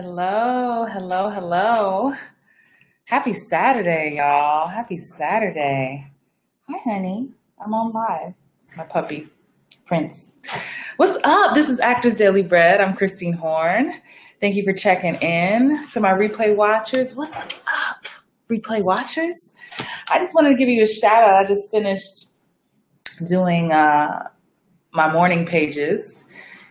Hello, hello, hello. Happy Saturday, y'all. Happy Saturday. Hi, honey. I'm on live. My puppy, Prince. What's up? This is Actors Daily Bread. I'm Christine Horn. Thank you for checking in. To my replay watchers, what's up, replay watchers? I just wanted to give you a shout out. I just finished doing uh, my morning pages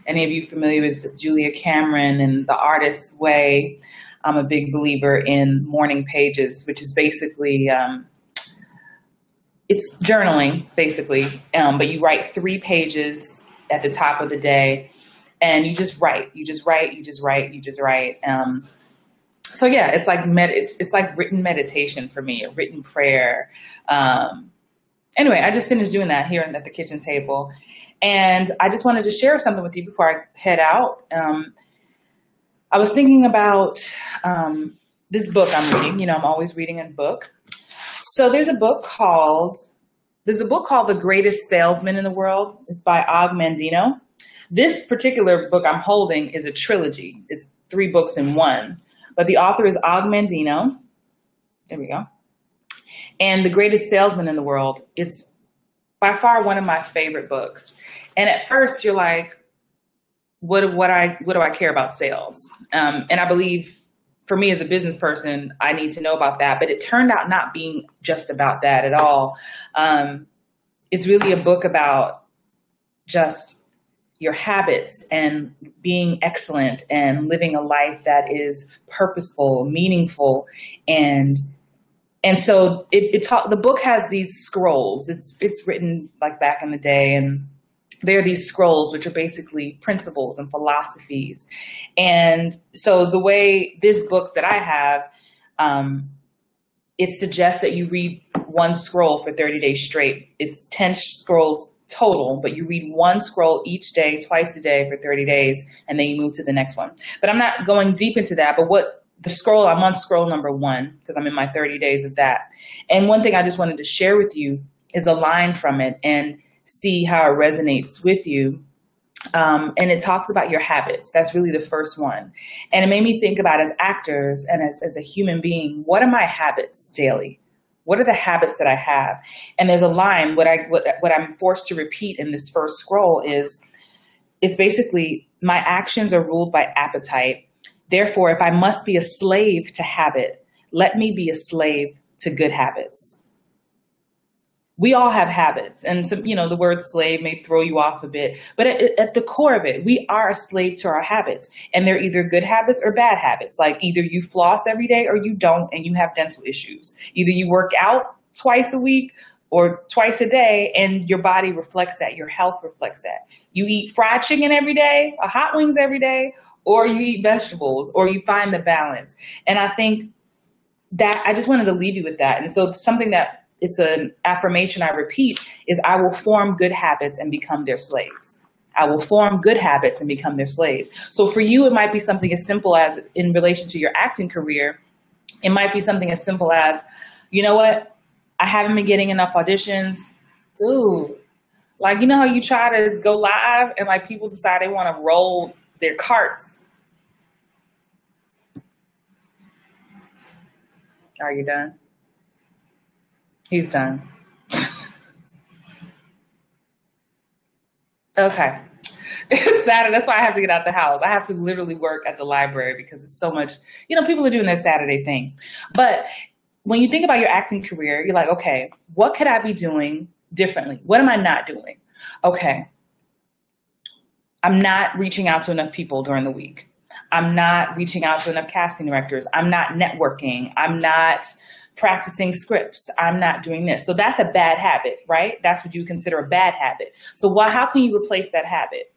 any of you familiar with Julia Cameron and the artist's way, I'm a big believer in morning pages, which is basically um, it's journaling basically, um, but you write three pages at the top of the day, and you just write, you just write, you just write, you just write. Um, so yeah, it's like med- it's it's like written meditation for me, a written prayer. Um, anyway, I just finished doing that here at the kitchen table, and I just wanted to share something with you before I head out. Um, I was thinking about um, this book I'm reading. You know, I'm always reading a book. So there's a book called there's a book called The Greatest Salesman in the World. It's by Og Mandino. This particular book I'm holding is a trilogy. It's three books in one. But the author is Og Mandino. There we go. And The Greatest Salesman in the World. It's by far one of my favorite books. And at first, you're like, what what I what do I care about sales? Um, and I believe for me as a business person, I need to know about that. But it turned out not being just about that at all. Um, it's really a book about just your habits and being excellent and living a life that is purposeful, meaningful, and and so it, it talk, the book has these scrolls. It's it's written like back in the day, and there are these scrolls which are basically principles and philosophies. And so the way this book that I have, um, it suggests that you read one scroll for 30 days straight. It's 10 scrolls total, but you read one scroll each day, twice a day for 30 days, and then you move to the next one. But I'm not going deep into that. But what the scroll, I'm on scroll number one because I'm in my 30 days of that. And one thing I just wanted to share with you is a line from it and see how it resonates with you. Um, and it talks about your habits. That's really the first one. And it made me think about as actors and as, as a human being, what are my habits daily? What are the habits that I have? And there's a line, what I what, what I'm forced to repeat in this first scroll is is basically my actions are ruled by appetite Therefore, if I must be a slave to habit, let me be a slave to good habits. We all have habits, and some, you know the word slave may throw you off a bit, but at, at the core of it, we are a slave to our habits, and they're either good habits or bad habits. Like either you floss every day or you don't, and you have dental issues. Either you work out twice a week or twice a day and your body reflects that your health reflects that you eat fried chicken every day or hot wings every day or you eat vegetables or you find the balance. And I think that I just wanted to leave you with that. And so something that it's an affirmation I repeat is I will form good habits and become their slaves. I will form good habits and become their slaves. So for you, it might be something as simple as in relation to your acting career, it might be something as simple as, you know what? I haven't been getting enough auditions. Dude, like, you know how you try to go live and like people decide they want to roll their carts. Are you done? He's done. okay. It's Saturday. That's why I have to get out the house. I have to literally work at the library because it's so much, you know, people are doing their Saturday thing. But when you think about your acting career, you're like, okay, what could I be doing differently? What am I not doing? Okay, I'm not reaching out to enough people during the week. I'm not reaching out to enough casting directors. I'm not networking. I'm not practicing scripts. I'm not doing this. So that's a bad habit, right? That's what you consider a bad habit. So why, how can you replace that habit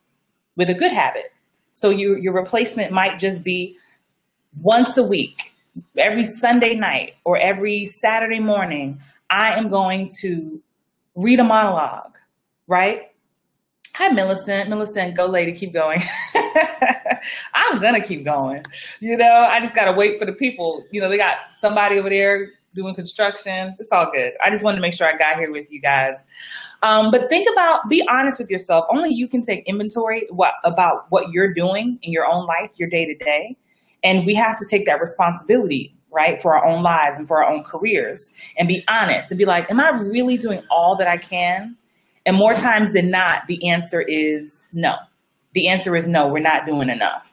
with a good habit? So you, your replacement might just be once a week, every Sunday night or every Saturday morning, I am going to read a monologue, right? Hi, Millicent. Millicent, go lady, keep going. I'm gonna keep going. You know, I just gotta wait for the people. You know, they got somebody over there doing construction. It's all good. I just wanted to make sure I got here with you guys. Um, but think about, be honest with yourself. Only you can take inventory what, about what you're doing in your own life, your day to day, And we have to take that responsibility, right, for our own lives and for our own careers and be honest and be like, am I really doing all that I can? And more times than not, the answer is no. The answer is no, we're not doing enough.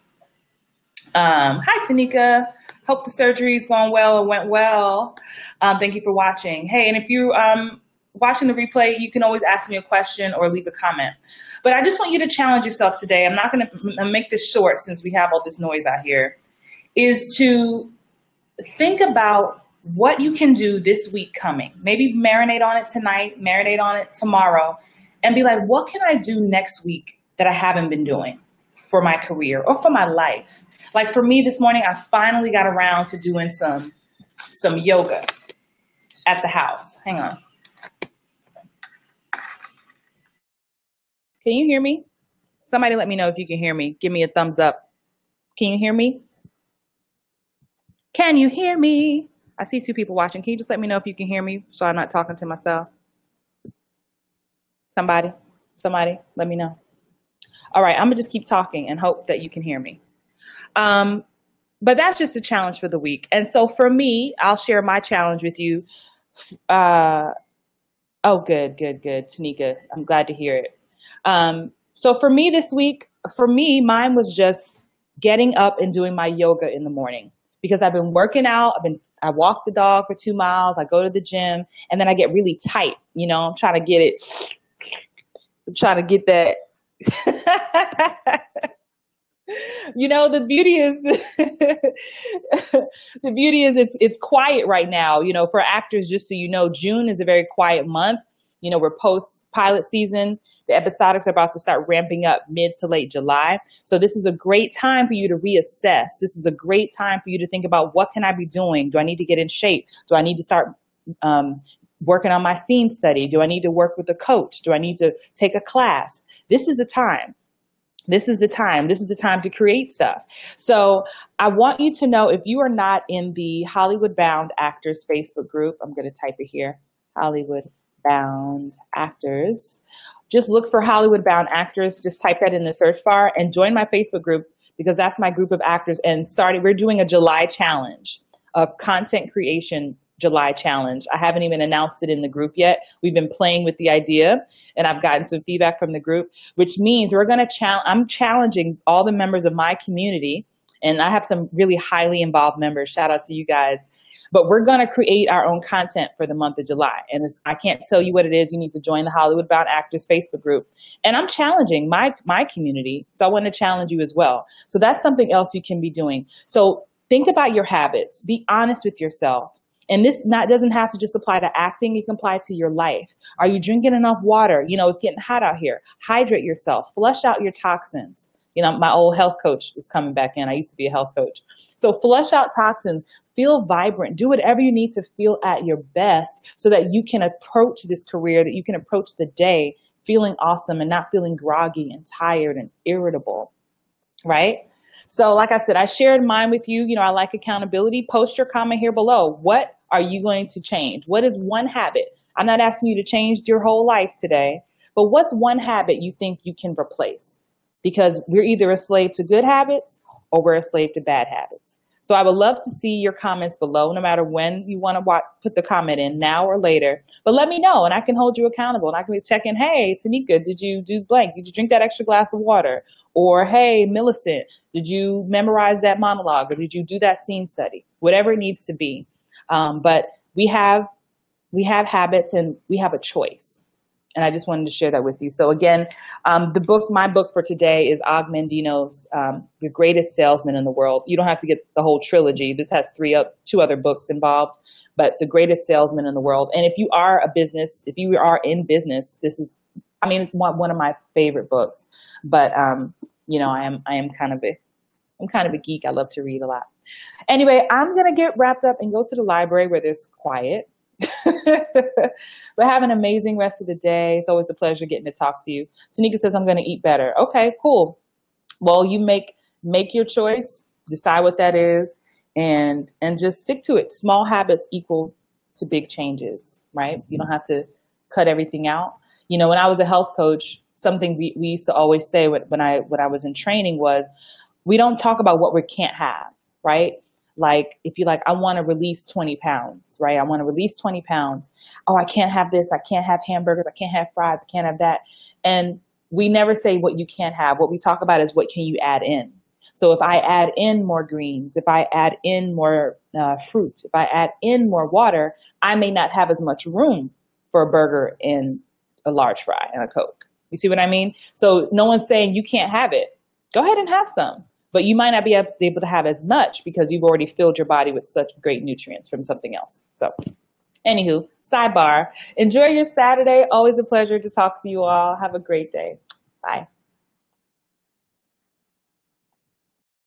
Um, hi, Tanika. Hope the surgery's gone well or went well. Um, thank you for watching. Hey, and if you um, watching the replay, you can always ask me a question or leave a comment. But I just want you to challenge yourself today. I'm not going to make this short since we have all this noise out here. Is to think about what you can do this week coming. Maybe marinate on it tonight, marinate on it tomorrow, and be like, what can I do next week that I haven't been doing for my career or for my life? Like for me this morning, I finally got around to doing some some yoga at the house. Hang on. Can you hear me? Somebody let me know if you can hear me. Give me a thumbs up. Can you hear me? Can you hear me? I see two people watching. Can you just let me know if you can hear me so I'm not talking to myself? Somebody, somebody, let me know. All right, I'm gonna just keep talking and hope that you can hear me. Um, but that's just a challenge for the week. And so for me, I'll share my challenge with you. Uh, oh, good, good, good. Tanika, I'm glad to hear it. Um, so for me this week, for me, mine was just getting up and doing my yoga in the morning because I've been working out. I've been, I walk the dog for two miles. I go to the gym and then I get really tight. You know, I'm trying to get it, I'm trying to get that. you know the beauty is the beauty is it's it's quiet right now you know for actors just so you know june is a very quiet month you know we're post pilot season. The episodics are about to start ramping up mid to late july. So this is a great time for you to reassess. This is a great time for you to think about what can i be doing? Do i need to get in shape? Do i need to start um, working on my scene study? Do i need to work with a coach? Do i need to take a class? This is the time. This is the time. This is the time to create stuff. So I want you to know if you are not in the Hollywood Bound Actors Facebook group, I'm going to type it here Hollywood Bound Actors. Just look for Hollywood Bound Actors, just type that in the search bar and join my Facebook group because that's my group of actors. And starting, we're doing a July challenge, a content creation July challenge. I haven't even announced it in the group yet. We've been playing with the idea and I've gotten some feedback from the group, which means we're going to challenge, I'm challenging all the members of my community and I have some really highly involved members. Shout out to you guys. But we're going to create our own content for the month of July. And I can't tell you what it is. You need to join the Hollywood Bound Actors Facebook group. And I'm challenging my, my community. So I want to challenge you as well. So that's something else you can be doing. So think about your habits. Be honest with yourself. And this not doesn't have to just apply to acting, it can apply to your life. Are you drinking enough water? You know, it's getting hot out here. Hydrate yourself, flush out your toxins. You know, my old health coach is coming back in. I used to be a health coach. So flush out toxins, feel vibrant, do whatever you need to feel at your best so that you can approach this career, that you can approach the day feeling awesome and not feeling groggy and tired and irritable. Right? So like I said, I shared mine with you. You know, I like accountability. Post your comment here below. What are you going to change? What is one habit? I'm not asking you to change your whole life today, but what's one habit you think you can replace? Because we're either a slave to good habits or we're a slave to bad habits. So I would love to see your comments below, no matter when you want to put the comment in, now or later. But let me know, and I can hold you accountable. And I can be checking, hey, Tanika, did you do blank? Did you drink that extra glass of water? Or, hey, Millicent, did you memorize that monologue? Or did you do that scene study? Whatever it needs to be. Um, but we have we have habits and we have a choice. And I just wanted to share that with you. So again, um, the book, my book for today is Og Mandino's um, The Greatest Salesman in the World. You don't have to get the whole trilogy. This has three, uh, two other books involved, but The Greatest Salesman in the World. And if you are a business, if you are in business, this is, I mean, it's one, one of my favorite books. But um, you know, I am, I am kind of a, I'm kind of a geek. I love to read a lot. Anyway, I'm going to get wrapped up and go to the library where there's quiet. but have an amazing rest of the day. It's always a pleasure getting to talk to you. Tanika says I'm going to eat better. Okay, cool. Well, you make make your choice, decide what that is, and and just stick to it. Small habits equal to big changes, right? You don't have to cut everything out. You know, when I was a health coach, something we, we used to always say when I when I was in training was, we don't talk about what we can't have right? Like if you like, I want to release 20 pounds, right? I want to release 20 pounds. Oh, I can't have this. I can't have hamburgers. I can't have fries. I can't have that. And we never say what you can't have. What we talk about is what can you add in. So if I add in more greens, if I add in more uh, fruit, if I add in more water, I may not have as much room for a burger and a large fry and a Coke. You see what I mean? So no one's saying you can't have it. Go ahead and have some, but you might not be able to have as much because you've already filled your body with such great nutrients from something else. So anywho, sidebar. Enjoy your Saturday. Always a pleasure to talk to you all. Have a great day. Bye.